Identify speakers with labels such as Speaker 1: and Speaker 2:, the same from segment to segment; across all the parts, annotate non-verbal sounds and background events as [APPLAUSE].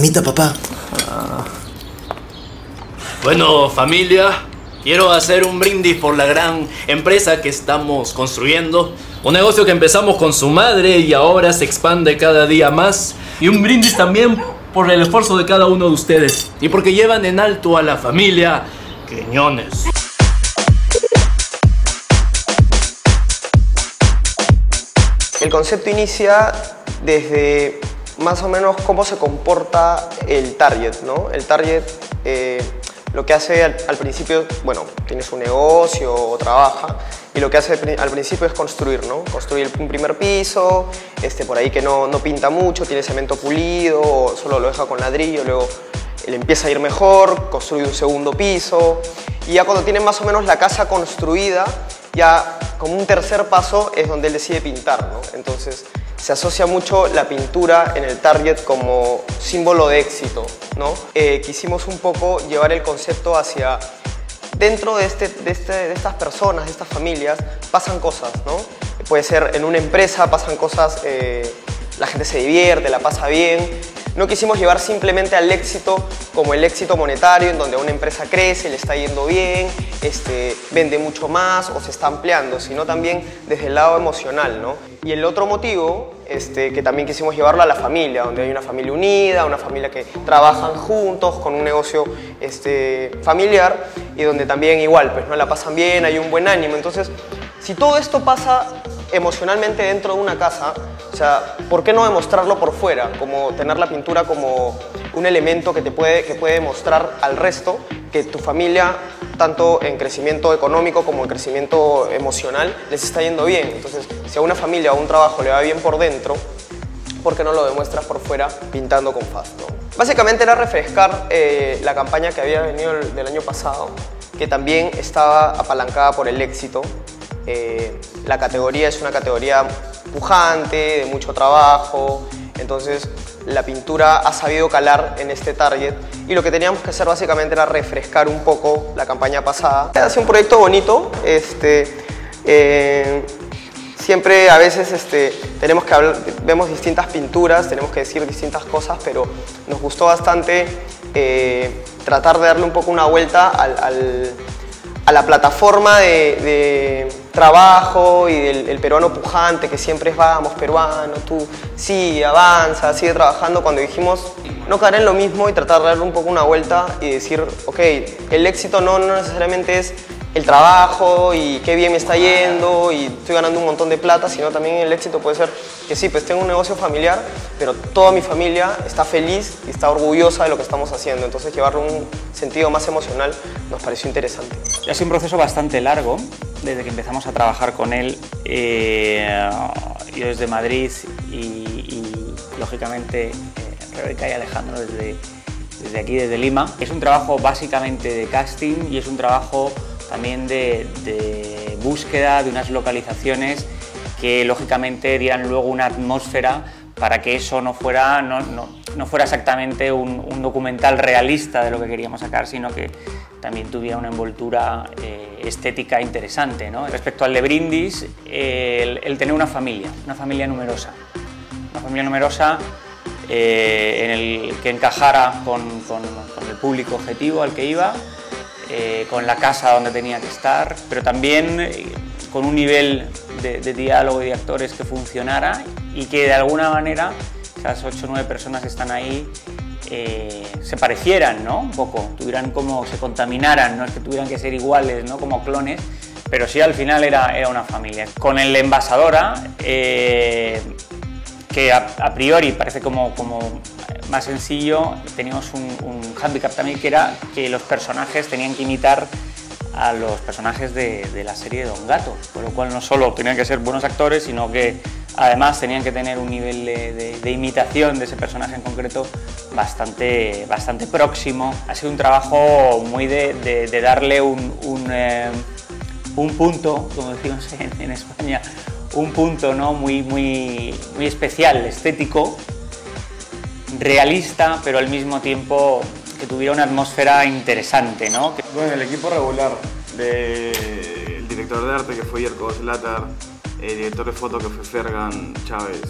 Speaker 1: imita papá.
Speaker 2: Bueno, familia, quiero hacer un brindis por la gran empresa que estamos construyendo. Un negocio que empezamos con su madre y ahora se expande cada día más. Y un brindis también por el esfuerzo de cada uno de ustedes. Y porque llevan en alto a la familia Queñones.
Speaker 3: El concepto inicia desde más o menos cómo se comporta el target, ¿no? El target eh, lo que hace al, principio, bueno, tiene su negocio o trabaja, y lo que hace al principio es construir, ¿no? Construir un primer piso, este, por ahí que no, no pinta mucho, tiene cemento pulido, o solo lo deja con ladrillo, luego le empieza a ir mejor, construye un segundo piso, y ya cuando tiene más o menos la casa construida, ya como un tercer paso es donde él decide pintar, ¿no? Entonces, se asocia mucho la pintura en el target como símbolo de éxito. ¿no? Eh, quisimos un poco llevar el concepto hacia dentro de, este, de, este, de, estas personas, de estas familias, pasan cosas. ¿no? Puede ser en una empresa, pasan cosas, eh, la gente se divierte, la pasa bien. No quisimos llevar simplemente al éxito como el éxito monetario, en donde una empresa crece, le está yendo bien, este, vende mucho más o se está ampliando, sino también desde el lado emocional. ¿no? Y el otro motivo, este, que también quisimos llevarlo a la familia, donde hay una familia unida, una familia que trabajan juntos con un negocio este, familiar y donde también igual, pues no la pasan bien, hay un buen ánimo. Entonces, si todo esto pasa emocionalmente dentro de una casa, o sea, ¿por qué no demostrarlo por fuera? Como tener la pintura como un elemento que te puede, que puede mostrar al resto que tu familia, tanto en crecimiento económico como en crecimiento emocional, les está yendo bien. Entonces, si a una familia o a un trabajo le va bien por dentro, ¿por qué no lo demuestras por fuera pintando con fast? Básicamente era refrescar eh, la campaña que había venido el, del año pasado, que también estaba apalancada por el éxito. Eh, la categoría es una categoría pujante, de mucho trabajo, entonces la pintura ha sabido calar en este target y lo que teníamos que hacer básicamente era refrescar un poco la campaña pasada. Ha un proyecto bonito, este, eh, siempre a veces este, tenemos que hablar, vemos distintas pinturas, tenemos que decir distintas cosas, pero nos gustó bastante eh, tratar de darle un poco una vuelta al, a la plataforma de trabajo y del el peruano pujante que siempre es vamos peruano, tú sigue, avanza, sigue trabajando, cuando dijimos no caer en lo mismo y tratar de darle un poco una vuelta y decir, ok, el éxito no, no necesariamente es el trabajo y qué bien me está yendo y estoy ganando un montón de plata, sino también el éxito puede ser que sí, pues tengo un negocio familiar, pero toda mi familia está feliz y está orgullosa de lo que estamos haciendo. Entonces llevarlo un sentido más emocional nos pareció interesante.
Speaker 4: Ha sido un proceso bastante largo desde que empezamos a trabajar con él. Eh, yo desde Madrid y, lógicamente eh, Rebeca y Alejandro desde, desde aquí, desde Lima. Es un trabajo básicamente de casting y es un trabajo también de, búsqueda de unas localizaciones que lógicamente dieran luego una atmósfera para que eso no fuera, no, no, no fuera exactamente un, documental realista de lo que queríamos sacar, sino que también tuviera una envoltura eh, estética interesante. ¿no? Respecto al de Brindis, eh, el, tener una familia, una familia numerosa, una familia numerosa eh, en el que encajara con, el público objetivo al que iba, con la casa donde tenía que estar, pero también con un nivel de, diálogo y de actores que funcionara y que de alguna manera esas 8 o 9 personas que están ahí eh, se parecieran, ¿no? Un poco, tuvieran como, se contaminaran, no es que tuvieran que ser iguales, ¿no? Como clones, pero sí al final era, era una familia. Con el envasadora, eh, que a, priori parece como, como más sencillo, teníamos un, handicap también que era que los personajes tenían que imitar a los personajes de, de, la serie de Don Gato, por lo cual no solo tenían que ser buenos actores, sino que además tenían que tener un nivel de, imitación de ese personaje en concreto bastante, bastante próximo. Ha sido un trabajo muy de, darle un, eh, un, punto, como decimos [LAUGHS] en, España, un punto ¿no? muy, muy, muy especial, estético, realista, pero al mismo tiempo que tuviera una atmósfera interesante, ¿no?
Speaker 5: Bueno, el equipo regular del de, director de arte que fue Yerko Slater, el director de foto que fue Fergan Chávez,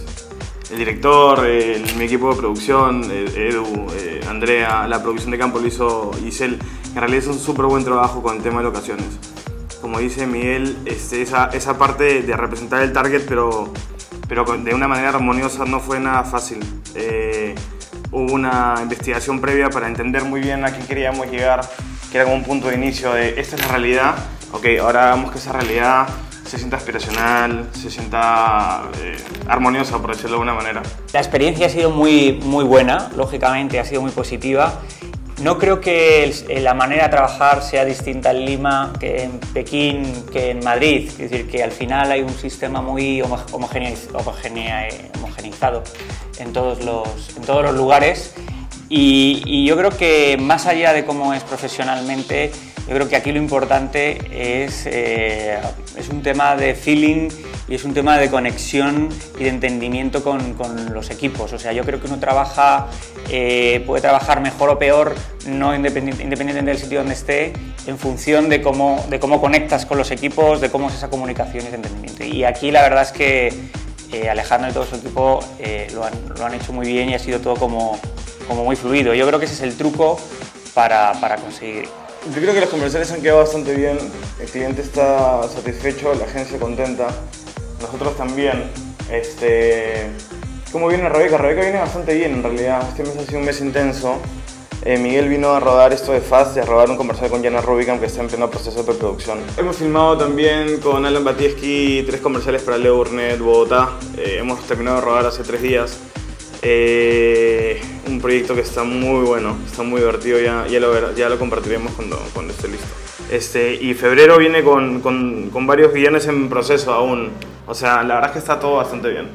Speaker 5: el director, el, mi equipo de producción, Edu, eh, Andrea, la producción de campo lo hizo Giselle. En realidad es un súper buen trabajo con el tema de locaciones. Como dice Miguel, este, esa, esa parte de representar el target, pero, pero de una manera armoniosa no fue nada fácil. Eh, hubo una investigación previa para entender muy bien a qué queríamos llegar, que era como un punto de inicio de esta es la realidad, ok, ahora hagamos que esa realidad se sienta aspiracional, se sienta eh, armoniosa, por decirlo de alguna manera.
Speaker 4: La experiencia ha sido muy, muy buena, lógicamente ha sido muy positiva. No creo que la manera de trabajar sea distinta en Lima que en Pekín, que en Madrid. Es decir, que al final hay un sistema muy homogeneizado en todos los, en todos los lugares. Y, y yo creo que más allá de cómo es profesionalmente, yo creo que aquí lo importante es, eh, es un tema de feeling y es un tema de conexión y de entendimiento con, con los equipos. O sea, yo creo que uno trabaja, eh, puede trabajar mejor o peor, no independientemente del sitio donde esté, en función de cómo, de cómo conectas con los equipos, de cómo es esa comunicación y ese entendimiento. Y aquí la verdad es que eh, Alejandro y todo su equipo lo han, lo, han, hecho muy bien y ha sido todo como, como muy fluido. Yo creo que ese es el truco para, para conseguir
Speaker 5: yo creo que los comerciales han quedado bastante bien, el cliente está satisfecho, la agencia contenta, nosotros también. Este, ¿Cómo viene Rebeca? Rebeca viene bastante bien en realidad, este mes ha sido un mes intenso. Eh, Miguel vino a rodar esto de Fast a rodar un comercial con Jana Rubicam que está en pleno proceso de producción. Hemos filmado también con Alan Batieski tres comerciales para Leo Burnett, Bogotá. Eh, hemos terminado de rodar hace tres días. Eh, un proyecto que está muy bueno, está muy divertido, ya, ya, lo, ya lo compartiremos cuando, cuando esté listo. Este, y febrero viene con, con, varios guiones en proceso aún, o sea, la verdad es que está todo bastante bien.